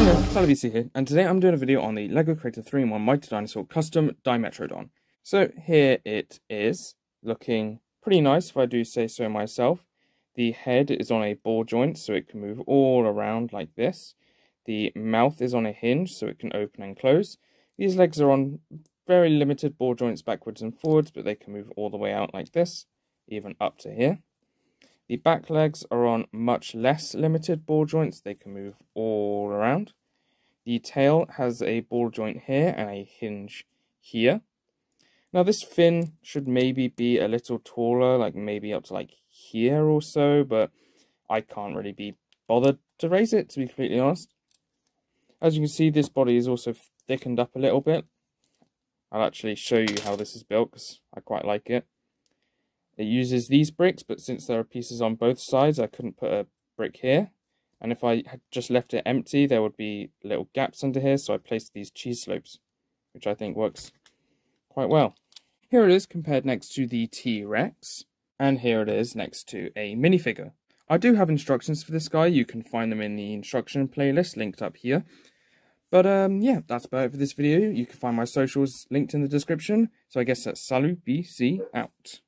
SalooBC here, and today I'm doing a video on the LEGO Creator 3-in-1 Mighty Dinosaur Custom Dimetrodon. So here it is, looking pretty nice if I do say so myself. The head is on a ball joint so it can move all around like this. The mouth is on a hinge so it can open and close. These legs are on very limited ball joints backwards and forwards but they can move all the way out like this, even up to here. The back legs are on much less limited ball joints, they can move all around. The tail has a ball joint here and a hinge here. Now this fin should maybe be a little taller, like maybe up to like here or so, but I can't really be bothered to raise it, to be completely honest. As you can see, this body is also thickened up a little bit. I'll actually show you how this is built, because I quite like it. It uses these bricks, but since there are pieces on both sides, I couldn't put a brick here. And if I had just left it empty, there would be little gaps under here, so I placed these cheese slopes, which I think works quite well. Here it is compared next to the T-Rex, and here it is next to a minifigure. I do have instructions for this guy, you can find them in the instruction playlist linked up here. But um, yeah, that's about it for this video. You can find my socials linked in the description. So I guess that's SalooBC out.